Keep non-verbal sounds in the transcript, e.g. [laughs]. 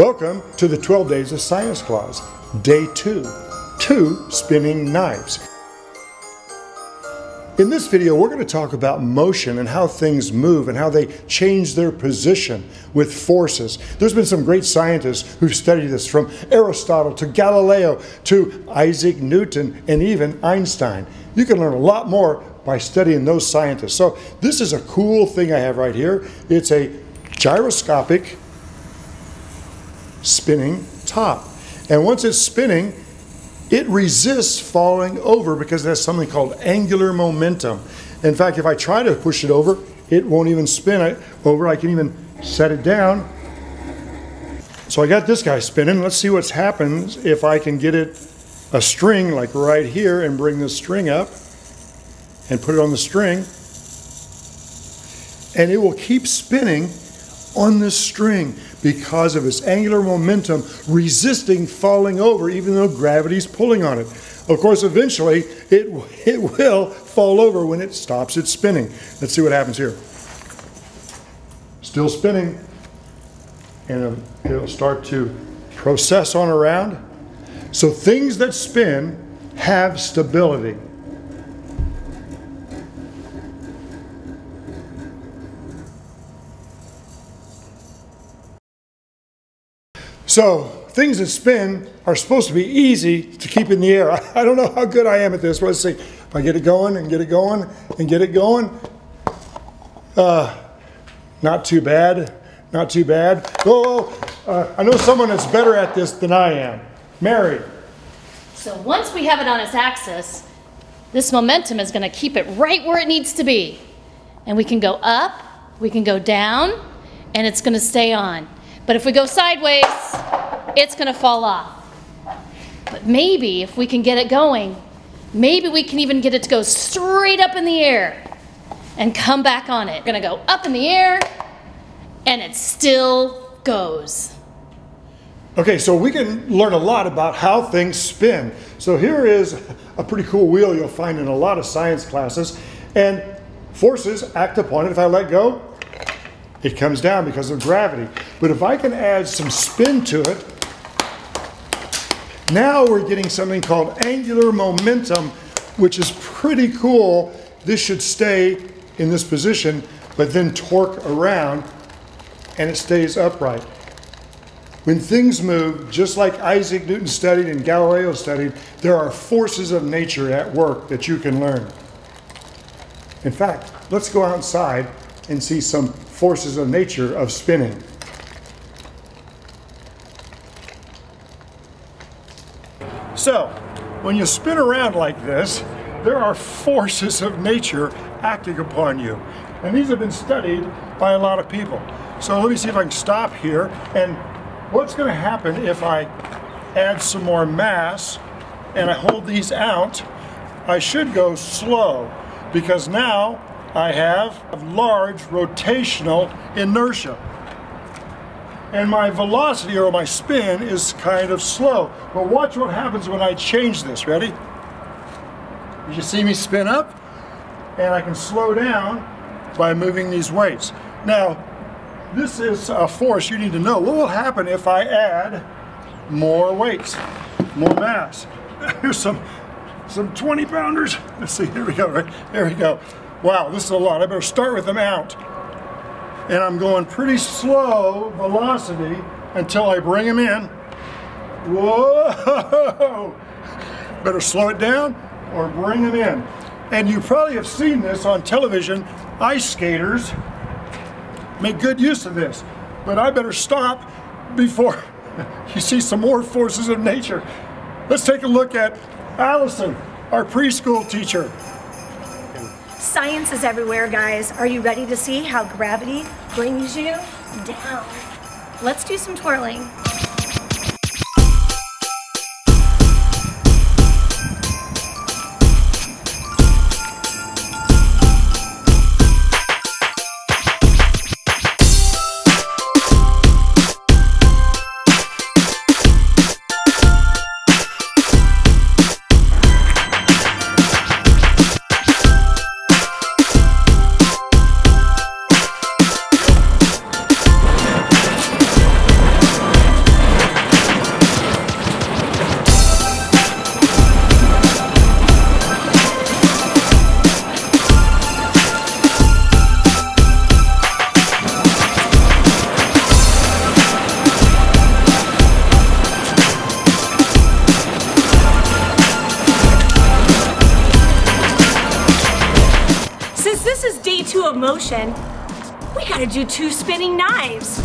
Welcome to the 12 Days of Science class, Day 2, Two Spinning Knives. In this video, we're going to talk about motion and how things move and how they change their position with forces. There's been some great scientists who've studied this from Aristotle to Galileo to Isaac Newton and even Einstein. You can learn a lot more by studying those scientists. So this is a cool thing I have right here. It's a gyroscopic spinning top. And once it's spinning, it resists falling over because it has something called angular momentum. In fact, if I try to push it over, it won't even spin it over. I can even set it down. So I got this guy spinning. Let's see what happens if I can get it a string like right here and bring the string up and put it on the string. And it will keep spinning on this string because of its angular momentum resisting falling over even though gravity's pulling on it. Of course, eventually it, [laughs] it will fall over when it stops its spinning. Let's see what happens here. Still spinning, and it'll start to process on around. So things that spin have stability. So things that spin are supposed to be easy to keep in the air. [laughs] I don't know how good I am at this. Let's see. If I get it going and get it going and get it going, uh, not too bad. Not too bad. Oh, uh, I know someone that's better at this than I am. Mary. So once we have it on its axis, this momentum is going to keep it right where it needs to be. And we can go up, we can go down, and it's going to stay on. But if we go sideways, it's going to fall off. But maybe if we can get it going, maybe we can even get it to go straight up in the air and come back on it. We're going to go up in the air and it still goes. Okay, so we can learn a lot about how things spin. So here is a pretty cool wheel you'll find in a lot of science classes. And forces act upon it. If I let go, it comes down because of gravity. But if I can add some spin to it, now we're getting something called angular momentum, which is pretty cool. This should stay in this position, but then torque around and it stays upright. When things move, just like Isaac Newton studied and Galileo studied, there are forces of nature at work that you can learn. In fact, let's go outside and see some forces of nature of spinning. So, when you spin around like this, there are forces of nature acting upon you. And these have been studied by a lot of people. So let me see if I can stop here. And what's going to happen if I add some more mass and I hold these out, I should go slow because now I have a large rotational inertia and my velocity or my spin is kind of slow. But watch what happens when I change this. Ready? You see me spin up and I can slow down by moving these weights. Now, this is a force you need to know. What will happen if I add more weights, more mass? [laughs] Here's some some 20 pounders. Let's [laughs] see, here we go, right? There we go. Wow, this is a lot. I better start with them out and I'm going pretty slow velocity until I bring them in. Whoa! [laughs] Better slow it down or bring them in. And you probably have seen this on television. Ice skaters make good use of this. But I better stop before [laughs] you see some more forces of nature. Let's take a look at Allison, our preschool teacher. Science is everywhere, guys. Are you ready to see how gravity brings you down? Let's do some twirling. this is day two of motion, we gotta do two spinning knives.